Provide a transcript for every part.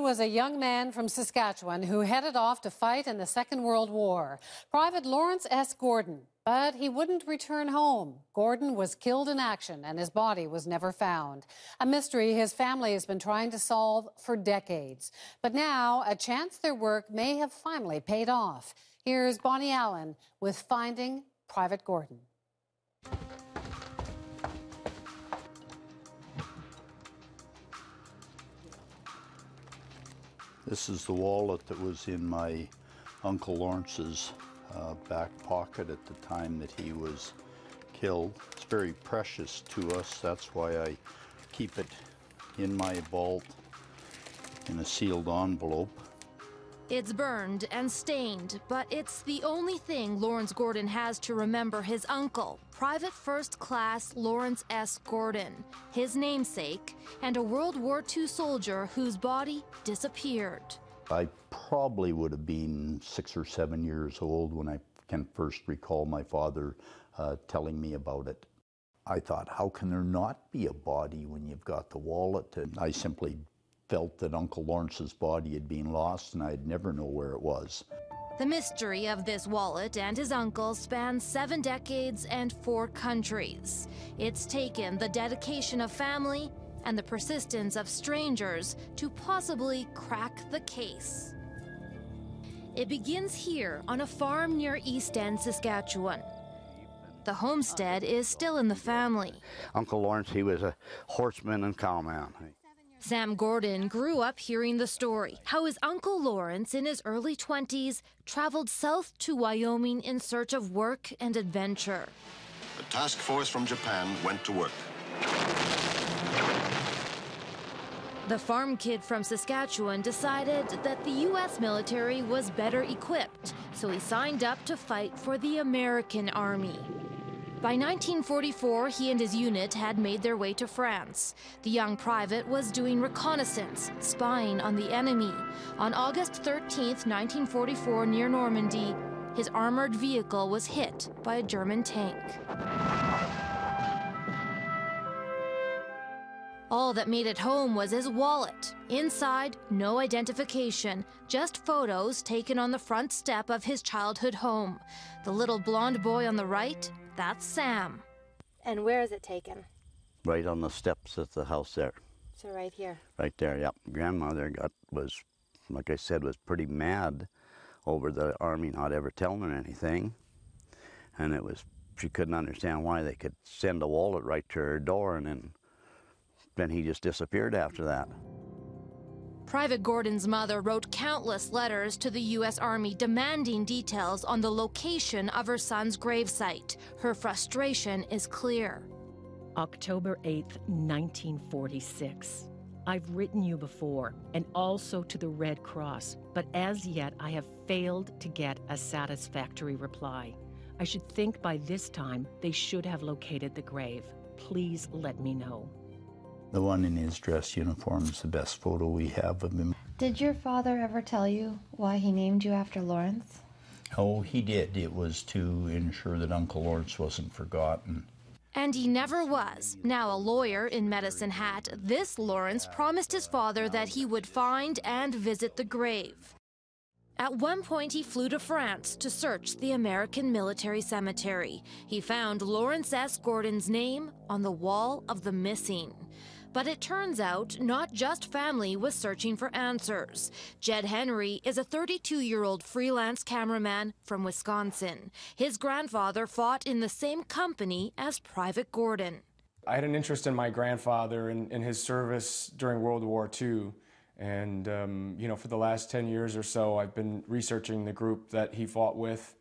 was a young man from Saskatchewan who headed off to fight in the Second World War. Private Lawrence S. Gordon. But he wouldn't return home. Gordon was killed in action and his body was never found. A mystery his family has been trying to solve for decades. But now, a chance their work may have finally paid off. Here's Bonnie Allen with Finding Private Gordon. This is the wallet that was in my Uncle Lawrence's uh, back pocket at the time that he was killed. It's very precious to us. That's why I keep it in my vault in a sealed envelope. It's burned and stained, but it's the only thing Lawrence Gordon has to remember his uncle, Private First Class Lawrence S. Gordon, his namesake, and a World War II soldier whose body disappeared. I probably would have been six or seven years old when I can first recall my father uh, telling me about it. I thought, how can there not be a body when you've got the wallet? And I simply felt that Uncle Lawrence's body had been lost and I'd never know where it was. The mystery of this wallet and his uncle spans seven decades and four countries. It's taken the dedication of family and the persistence of strangers to possibly crack the case. It begins here on a farm near East End, Saskatchewan. The homestead is still in the family. Uncle Lawrence, he was a horseman and cowman. Sam Gordon grew up hearing the story how his uncle Lawrence, in his early 20s, traveled south to Wyoming in search of work and adventure. The task force from Japan went to work. The farm kid from Saskatchewan decided that the U.S. military was better equipped, so he signed up to fight for the American Army. By 1944, he and his unit had made their way to France. The young private was doing reconnaissance, spying on the enemy. On August 13, 1944, near Normandy, his armored vehicle was hit by a German tank. All that made it home was his wallet. Inside, no identification, just photos taken on the front step of his childhood home. The little blond boy on the right, that's Sam. And where is it taken? Right on the steps of the house there. So right here. Right there, yep. Grandmother got was, like I said, was pretty mad over the army not ever telling her anything, and it was she couldn't understand why they could send a wallet right to her door and then then he just disappeared after that. Private Gordon's mother wrote countless letters to the U.S. Army demanding details on the location of her son's gravesite. Her frustration is clear. October 8th, 1946. I've written you before, and also to the Red Cross, but as yet I have failed to get a satisfactory reply. I should think by this time they should have located the grave. Please let me know. The one in his dress uniform is the best photo we have of him. Did your father ever tell you why he named you after Lawrence? Oh, he did. It was to ensure that Uncle Lawrence wasn't forgotten. And he never was. Now a lawyer in Medicine Hat, this Lawrence promised his father that he would find and visit the grave. At one point, he flew to France to search the American military cemetery. He found Lawrence S. Gordon's name on the wall of the missing. But it turns out not just family was searching for answers. Jed Henry is a 32 year old freelance cameraman from Wisconsin. His grandfather fought in the same company as Private Gordon. I had an interest in my grandfather and in, his service during World War II. And, um, you know, for the last 10 years or so, I've been researching the group that he fought with.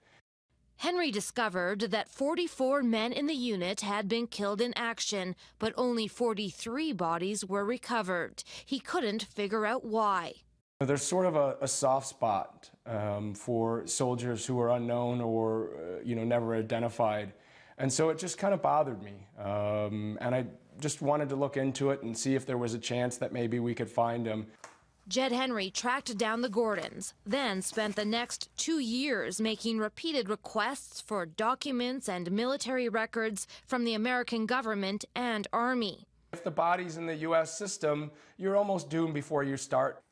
Henry discovered that 44 men in the unit had been killed in action, but only 43 bodies were recovered. He couldn't figure out why. There's sort of a, a soft spot um, for soldiers who are unknown or, uh, you know, never identified. And so it just kind of bothered me. Um, and I just wanted to look into it and see if there was a chance that maybe we could find him. Jed Henry tracked down the Gordons, then spent the next two years making repeated requests for documents and military records from the American government and Army. If the body's in the U.S. system, you're almost doomed before you start.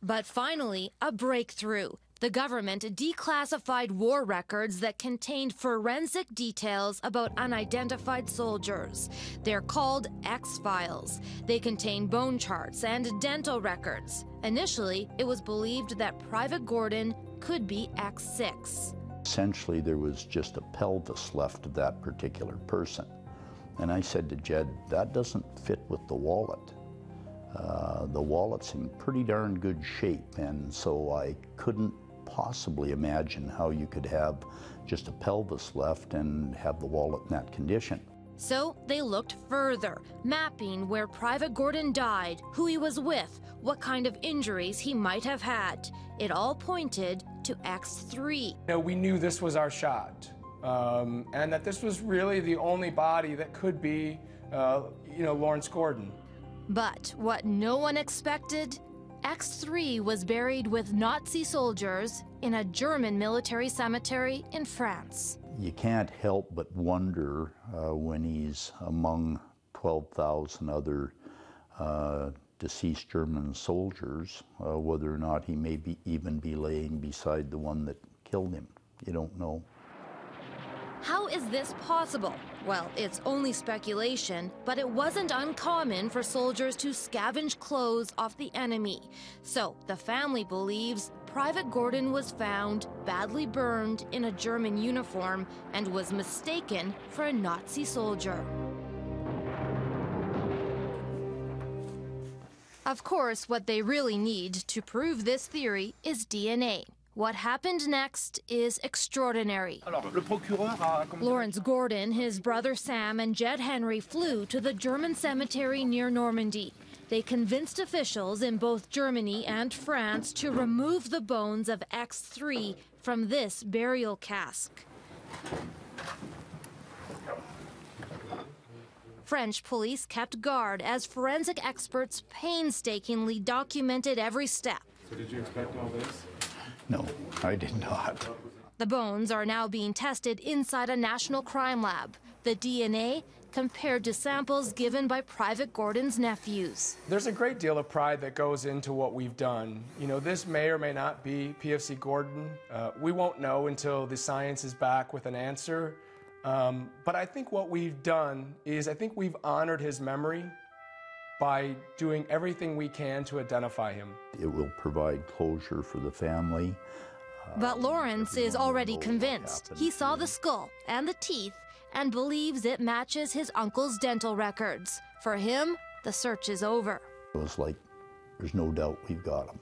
But finally, a breakthrough. The government declassified war records that contained forensic details about unidentified soldiers. They're called X files. They contain bone charts and dental records. Initially, it was believed that Private Gordon could be X6. Essentially, there was just a pelvis left of that particular person. And I said to Jed, that doesn't fit with the wallet. Uh, the wallet's in pretty darn good shape, and so I couldn't possibly imagine how you could have just a pelvis left and have the wallet in that condition. So they looked further, mapping where Private Gordon died, who he was with, what kind of injuries he might have had. It all pointed to X3. You know, we knew this was our shot, um, and that this was really the only body that could be, uh, you know, Lawrence Gordon. But what no one expected X3 was buried with Nazi soldiers in a German military cemetery in France. You can't help but wonder uh, when he's among 12,000 other uh, deceased German soldiers uh, whether or not he may be, even be laying beside the one that killed him. You don't know. How is this possible? Well, it's only speculation, but it wasn't uncommon for soldiers to scavenge clothes off the enemy. So the family believes Private Gordon was found badly burned in a German uniform and was mistaken for a Nazi soldier. Of course, what they really need to prove this theory is DNA. What happened next is extraordinary. Lawrence Gordon, his brother Sam, and Jed Henry flew to the German cemetery near Normandy. They convinced officials in both Germany and France to remove the bones of X3 from this burial cask. French police kept guard as forensic experts painstakingly documented every step. So did you expect all this? No, I did not. The bones are now being tested inside a national crime lab. The DNA compared to samples given by Private Gordon's nephews. There's a great deal of pride that goes into what we've done. You know, this may or may not be PFC Gordon. Uh, we won't know until the science is back with an answer. Um, but I think what we've done is I think we've honored his memory by doing everything we can to identify him. It will provide closure for the family. Uh, but Lawrence is already convinced. He saw the skull and the teeth and believes it matches his uncle's dental records. For him, the search is over. It was like, there's no doubt we've got him.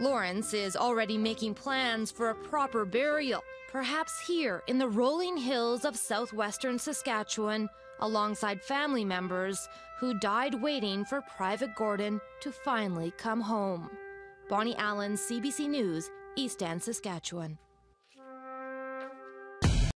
Lawrence is already making plans for a proper burial, perhaps here in the rolling hills of southwestern Saskatchewan, alongside family members who died waiting for Private Gordon to finally come home. Bonnie Allen, CBC News, East End, Saskatchewan.